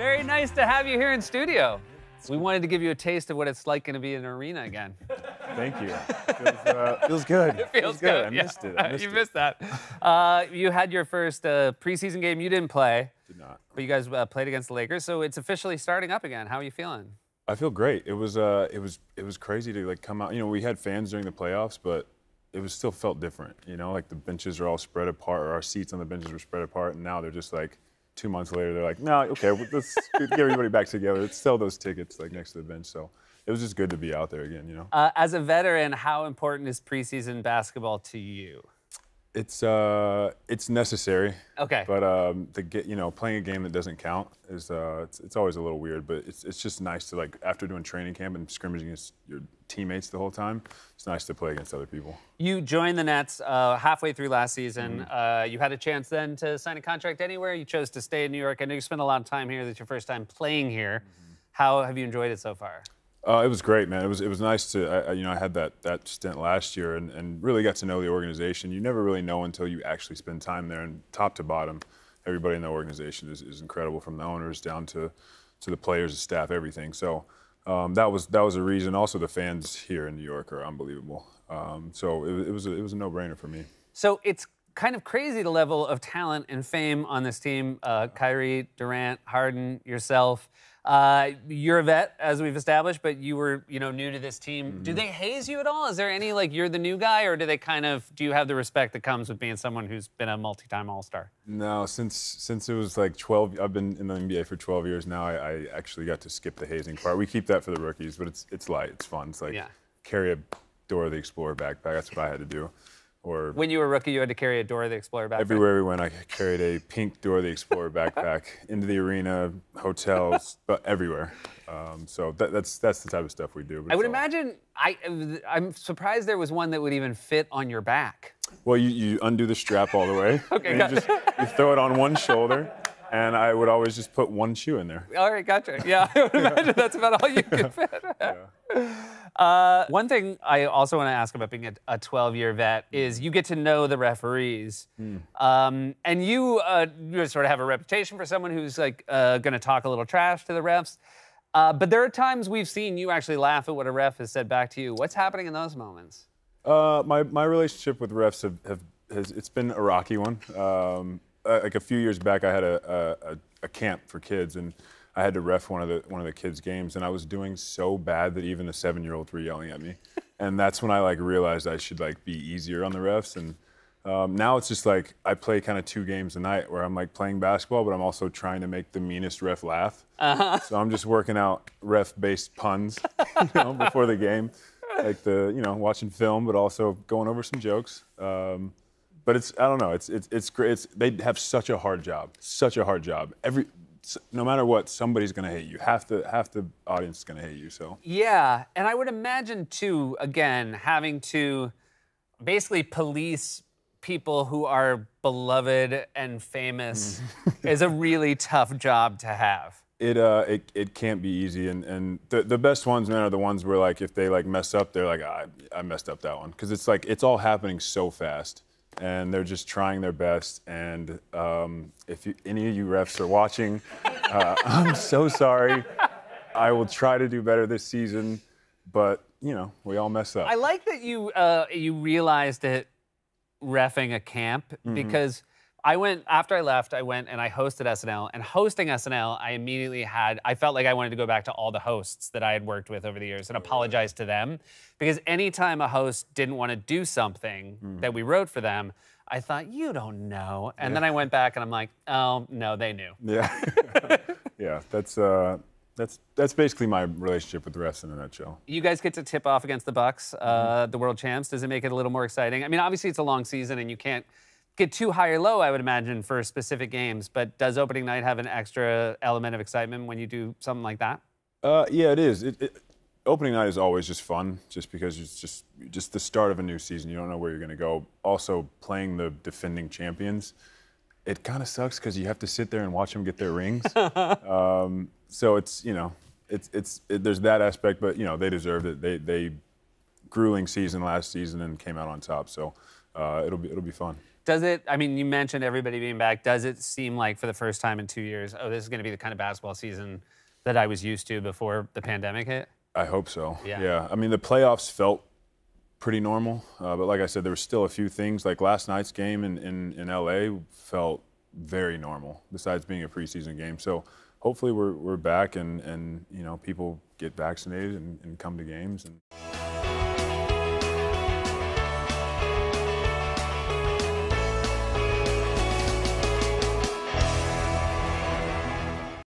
Very nice to have you here in studio. We wanted to give you a taste of what it's like going to be in an arena again. Thank you. Feels, uh, feels good. It feels good. good. I yeah. missed it. I missed you it. missed that. Uh, you had your first uh, preseason game. You didn't play, Did not. but you guys uh, played against the Lakers, so it's officially starting up again. How are you feeling? I feel great. It was uh, it was it was crazy to like come out. You know, we had fans during the playoffs, but it was still felt different. You know, like the benches are all spread apart, or our seats on the benches were spread apart, and now they're just like two months later, they're like, no, okay, let's get everybody back together. Let's sell those tickets like next to the bench. So it was just good to be out there again. You know. Uh, as a veteran, how important is preseason basketball to you? It's uh, it's necessary. Okay. But um, the get you know playing a game that doesn't count is uh, it's, it's always a little weird. But it's it's just nice to like after doing training camp and scrimmaging against your teammates the whole time. It's nice to play against other people. You joined the Nets uh, halfway through last season. Mm-hmm. Uh, you had a chance then to sign a contract anywhere. You chose to stay in New York. I know you spent a lot of time here. That's your first time playing here. Mm-hmm. How have you enjoyed it so far? Uh, it was great, man. It was it was nice to I, you know I had that that stint last year and, and really got to know the organization. You never really know until you actually spend time there, and top to bottom, everybody in the organization is, is incredible, from the owners down to to the players, the staff, everything. So um, that was that was a reason. Also, the fans here in New York are unbelievable. Um, so it, it was a, it was a no brainer for me. So it's kind of crazy the level of talent and fame on this team. Uh, Kyrie, Durant, Harden, yourself. Uh, you're a vet, as we've established, but you were, you know, new to this team. Mm-hmm. Do they haze you at all? Is there any like you're the new guy, or do they kind of do you have the respect that comes with being someone who's been a multi-time All-Star? No, since since it was like 12, I've been in the NBA for 12 years now. I, I actually got to skip the hazing part. We keep that for the rookies, but it's it's light, it's fun. It's like Yeah. carry a Dora the Explorer backpack. That's what I had to do. Or When you were a rookie, you had to carry a Dora the Explorer backpack. everywhere we went, I carried a pink Dora the Explorer backpack into the arena, hotels, but everywhere. Um, so that, that's that's the type of stuff we do. I would all- imagine. I I'm surprised there was one that would even fit on your back. Well, you, you undo the strap all the way. Okay, and you just you throw it on one shoulder, and I would always just put one shoe in there. All right, gotcha. Yeah, I would imagine that's about all you could fit. Uh, one thing I also want to ask about being a 12 year vet is you get to know the referees. Um, and you, uh, you sort of have a reputation for someone who's like uh, going to talk a little trash to the refs. Uh, but there are times we've seen you actually laugh at what a ref has said back to you. What's happening in those moments? Uh, my, my relationship with refs have, have has it's been a rocky one. Um, uh, like a few years back, I had a, a, a, a camp for kids, and I had to ref one of the one of the kids' games, and I was doing so bad that even the seven year olds were yelling at me, and that's when I like realized I should like be easier on the refs. And um, now it's just like I play kind of two games a night where I'm like playing basketball, but I'm also trying to make the meanest ref laugh. So I'm just working out ref-based puns, you know, before the game like the you know watching film, but also going over some jokes. Um, but it's I don't know. It's it's it's great. It's, they have such a hard job, such a hard job. Every no matter what, somebody's gonna hate you. Half the half the audience is gonna hate you. So Yeah, and I would imagine too, again, having to basically police people who are beloved and famous is a really tough job to have. it uh it, it can't be easy. And and the the best ones, man, are the ones where like if they like mess up, they're like I I messed up that one because it's like it's all happening so fast. And they're just trying their best. And um, if you, any of you refs are watching, uh, I'm so sorry. I will try to do better this season, but you know we all mess up. I like that you uh, you realized it refing a camp Mm-hmm. because I went after I left. I went and I hosted SNL, and hosting SNL, I immediately had. I felt like I wanted to go back to all the hosts that I had worked with over the years and apologize to them because anytime a host didn't want to do something Mm. that we wrote for them. I thought you don't know, and then I went back and I'm like, oh no, they knew. Yeah, yeah. That's uh, that's that's basically my relationship with the refs in a nutshell. you guys get to tip off against the Bucks, uh, Mm-hmm. the world champs. Does it make it a little more exciting? I mean, obviously it's a long season and you can't get too high or low, I would imagine, for specific games. But does opening night have an extra element of excitement when you do something like that? Uh, yeah, it is. It, it, opening night is always just fun, just because it's just just the start of a new season. You don't know where you're going to go. Also, playing the defending champions, it kind of sucks because you have to sit there and watch them get their rings. um, so it's you know, it's it's it, there's that aspect, but you know they deserved it. They they grueling season last season and came out on top. So uh, it'll be it'll be fun. Does it? I mean, you mentioned everybody being back. Does it seem like for the first time in two years, oh, this is going to be the kind of basketball season that I was used to before the pandemic hit? I hope so. Yeah. Yeah. I mean, the playoffs felt pretty normal, uh, but like I said, there were still a few things. Like last night's game in, in, in LA felt very normal, besides being a preseason game. So hopefully we're, we're back and, and you know people get vaccinated and, and come to games. And...